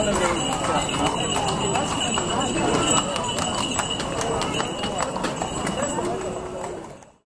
사람들 이, 다.